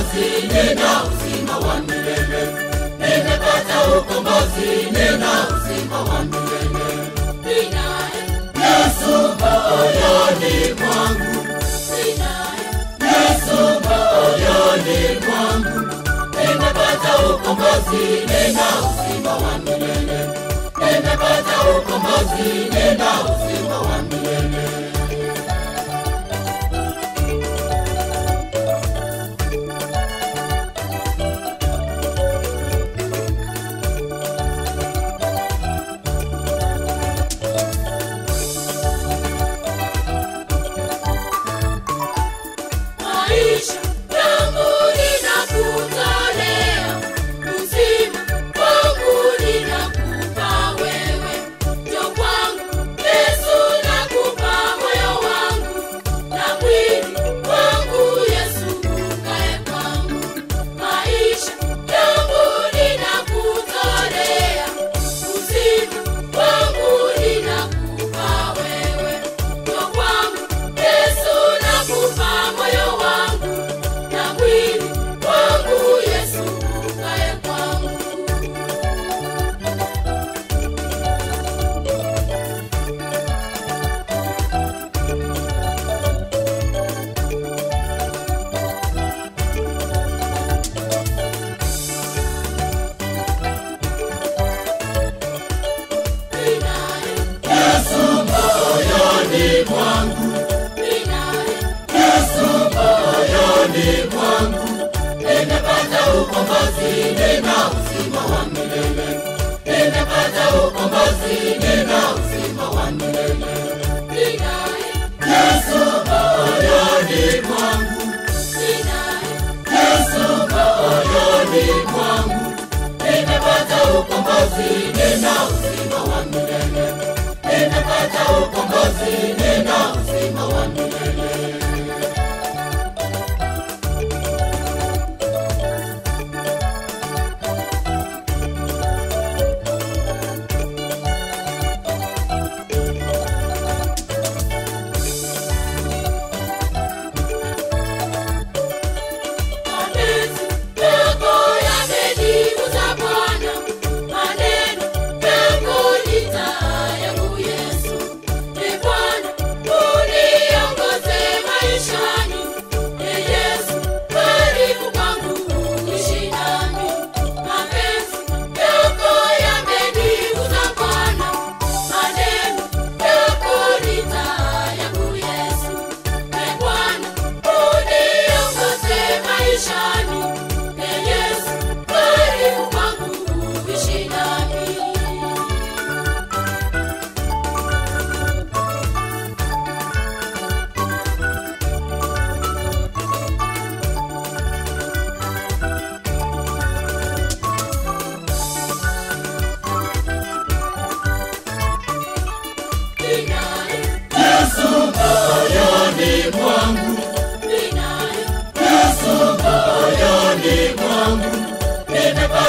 ukombozi, nina uzima wa milele. Nimepata ukombozi, nina uzima wa milele. Yesu moyoni mwangu, Yesu moyoni mwangu, nimepata ukombozi, nina uzima wa milele. Nimepata ukombozi, nina uzima wa milele. Moyoni mwangu, Yesu moyoni mwangu, nimepata ukombozi, nina uzima wa milele. Nimepata ukombozi, nina uzima wa milele. Yesu moyoni mwangu, Yesu moyoni mwangu, nimepata ukombozi, nina uzima wa milele. Nimepata ukombozi, nina uzima wa milele.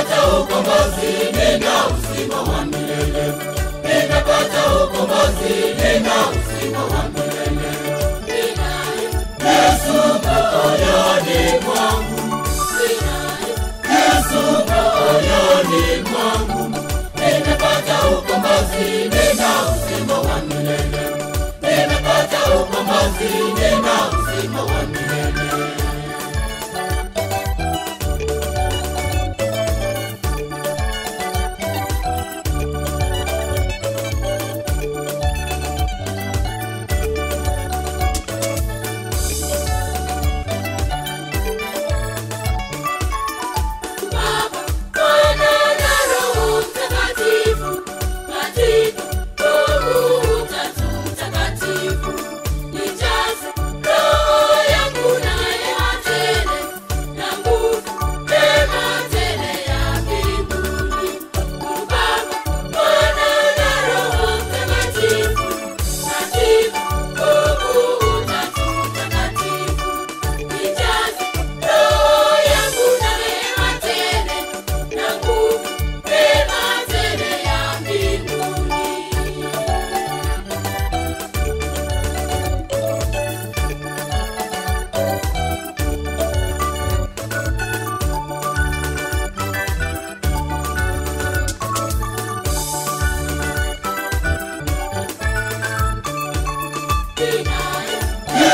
Nimepata ukombozi, nina uzima wa milele. Nimepata ukombozi, nina uzima wa milele. Yesu moyoni mwangu, Yesu moyoni mwangu, nimepata ukombozi, nina uzima wa milele. Nimepata ukombozi, nina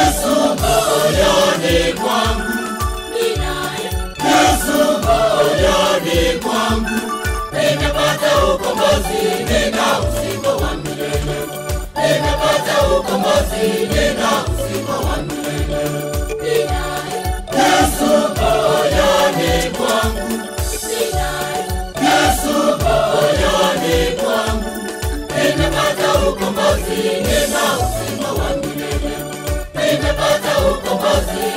Nina. no combozinho.